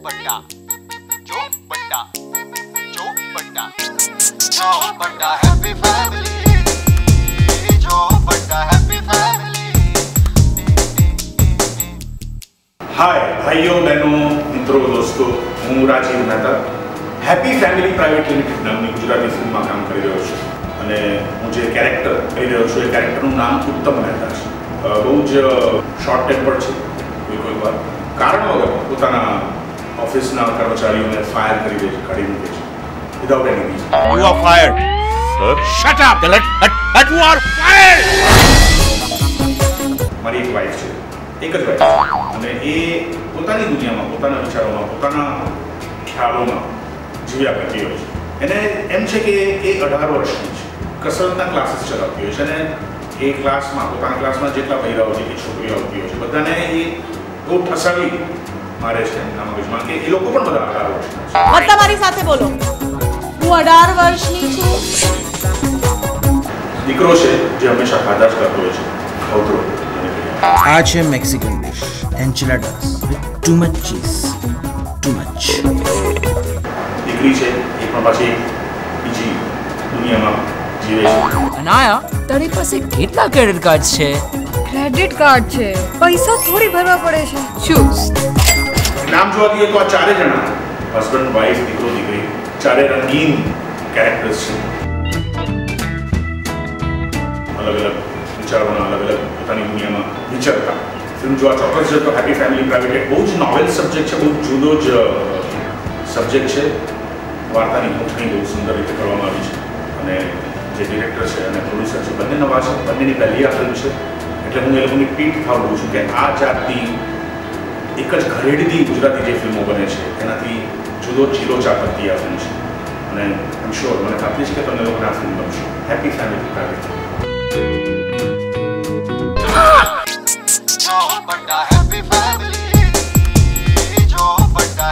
बड्डा जो बड्डा जो बड्डा जो बड्डा हैप्पी फैमिली जो बड्डा हैप्पी फैमिली હાય ભાઈઓ બહેનો મિત્રો દોસ્તો હું Rajiv Mehta happy family private limited નામની ગુજરાતી ફિલ્મમાં કામ કરી રહ્યો છું અને હું જે કેરેક્ટર કરી રહ્યો છું એ કેરેક્ટરનું નામ ઉત્તમ મહેતા છે અ, બહુ જ શોર્ટ ટેમ્પર છે કોઈ કોઈ વાર કારણ વગર પોતાના ઓફિસના કર્મચારીઓને ફાયર કરી દે છે કાઢી મૂકે છે. Without any reason you are fired sir shut up let, let you are મારી એક વાઈફ છે. એક જ વાઈફ અને એ પોતાની દુનિયામાં પોતાના વિચારોમાં પોતાના ખ્યાલોમાં જીવ્યા કરતી હોય છે. એને એમ છે કે એ અઢાર વર્ષની છે. કસરતના ક્લાસીસ ચલાવતી હોય છે અને એ ક્લાસમાં પોતાના ક્લાસમાં જેટલા બૈરાઓ જેટલી છોકરીઓ આવતી હોય છે. બધાને એ બહુ ઠસાવી મારે છે કે એ લોકો પણ બધા અઢાર વર્ષના છે. સાથે બોલો. હું અઢાર વર્ષની છું. દીકરો છે જે હંમેશા ખાધા જ કરતો હોય છે. અવતરો આ છે Mexican dish enchiladas with too much cheese too much દીકરી છે એ પણ પાછી બીજી દુનિયામાં જીવે છે. અનાયા તારી પાસે કેટલા ક્રેડિટ કાર્ડ છે? ક્રેડિટ કાર્ડ છે. પૈસા થોડી ભરવા પડે છે. ચૂઝ નામ જોવા દઈએ તો આ ચારે જણા હસબન્ડ વાઈફ દીકરો, દીકરી, ચારે રંગીન કેરેક્ટર્સ છે. અલગ અલગ વિચારોના, અલગ અલગ પોતાની દુનિયામાં વિચારતા. ફિલ્મ જોવા ચોક્કસ છે તો હેપી ફેમિલી પ્રાઇવેટ બહુ જ નોવેલ સબ્જેક્ટ છે, બહુ જુદો જ સબ્જેક્ટ છે. વાર્તાની ગોઠવણી બહુ સુંદર રીતે કરવામાં આવી છે. અને જે ડિરેક્ટર છે અને પ્રોડ્યુસર છે બંને નવા છે બંનેની પહેલી આ ફિલ્મ છે. એટલે હું એ લોકોની પીઠ થાવડું છું કે આ જાતની એક જ ઘરેડીથી ગુજરાતી જે ફિલ્મો બને છે તેનાથી જુદો ચીલો ચાપતી આ ફિલ્મ છે. અને આઈ શ્યોર મને ખાતરી છે કે તમને લોકોને આ ફિલ્મ ગમશે. હેપી ફેમિલી કાર્ડ જો બટા હેપી ફેમિલી જો બટા